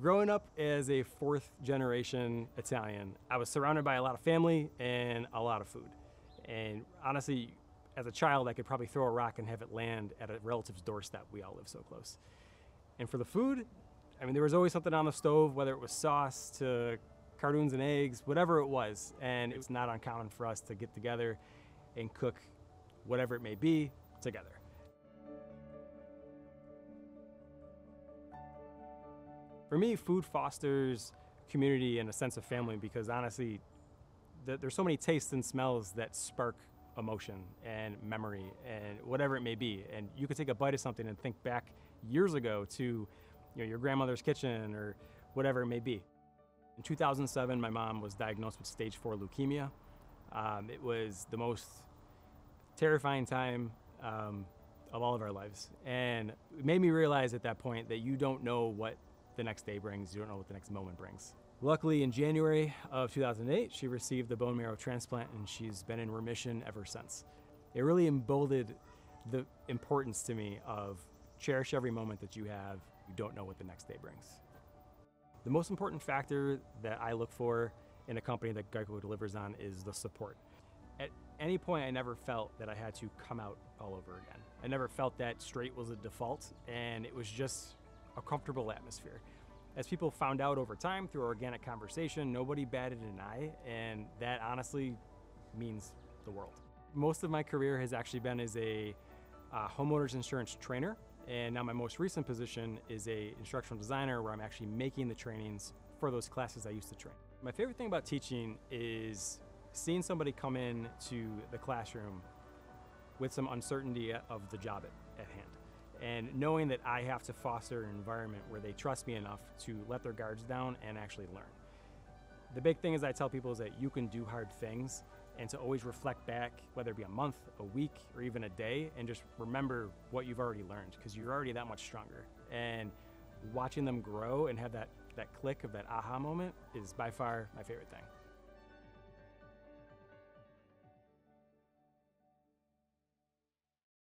Growing up as a fourth generation Italian, I was surrounded by a lot of family and a lot of food. And honestly, as a child, I could probably throw a rock and have it land at a relative's doorstep. We all live so close. And for the food, I mean, there was always something on the stove, whether it was sauce to cardoons and eggs, whatever it was. And it was not uncommon for us to get together and cook whatever it may be together. For me, food fosters community and a sense of family because honestly, there's so many tastes and smells that spark emotion and memory and whatever it may be. And you could take a bite of something and think back years ago to you know, your grandmother's kitchen or whatever it may be. In 2007, my mom was diagnosed with stage four leukemia. Um, it was the most terrifying time um, of all of our lives. And it made me realize at that point that you don't know what the next day brings. You don't know what the next moment brings. Luckily, in January of 2008, she received the bone marrow transplant and she's been in remission ever since. It really emboldened the importance to me of cherish every moment that you have. You don't know what the next day brings. The most important factor that I look for in a company that Geico delivers on is the support. At any point, I never felt that I had to come out all over again. I never felt that straight was a default, and it was just a comfortable atmosphere. As people found out over time through organic conversation, nobody batted an eye, and that honestly means the world. Most of my career has actually been as a uh, homeowners insurance trainer, and now my most recent position is a instructional designer where I'm actually making the trainings for those classes I used to train. My favorite thing about teaching is seeing somebody come in to the classroom with some uncertainty of the job at, at hand and knowing that I have to foster an environment where they trust me enough to let their guards down and actually learn. The big thing is I tell people is that you can do hard things and to always reflect back, whether it be a month, a week, or even a day, and just remember what you've already learned because you're already that much stronger. And watching them grow and have that, that click of that aha moment is by far my favorite thing.